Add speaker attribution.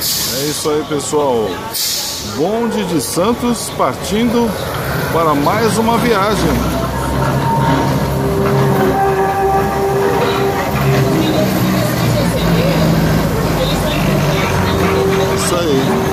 Speaker 1: É isso aí, pessoal. Bonde de Santos partindo para mais uma viagem. É isso aí.